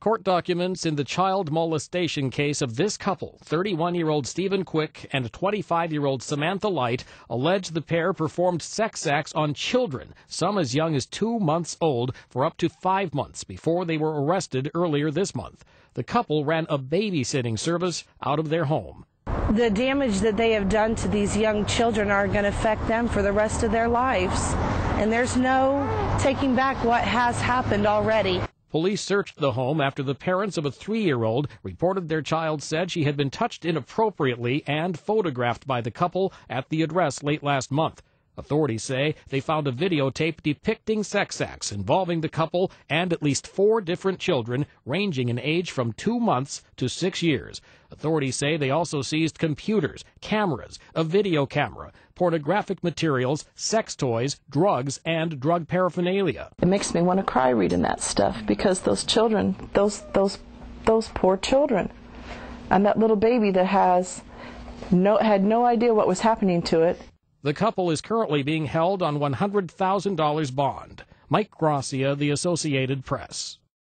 Court documents in the child molestation case of this couple, 31 year old Stephen Quick and 25 year old Samantha Light, allege the pair performed sex acts on children, some as young as two months old, for up to five months before they were arrested earlier this month. The couple ran a babysitting service out of their home. The damage that they have done to these young children are going to affect them for the rest of their lives. And there's no taking back what has happened already. Police searched the home after the parents of a three year old reported their child said she had been touched inappropriately and photographed by the couple at the address late last month. Authorities say they found a videotape depicting sex acts involving the couple and at least four different children, ranging in age from two months to six years. Authorities say they also seized computers, cameras, a video camera, pornographic materials, sex toys, drugs, and drug paraphernalia. It makes me want to cry reading that stuff because those children, those those those poor children, and that little baby that has no had no idea what was happening to it. The couple is currently being held on $100,000 bond. Mike Gracia, The Associated Press.